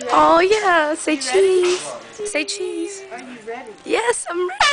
Oh yeah, say cheese. Say cheese. Are you ready? Yes, I'm ready.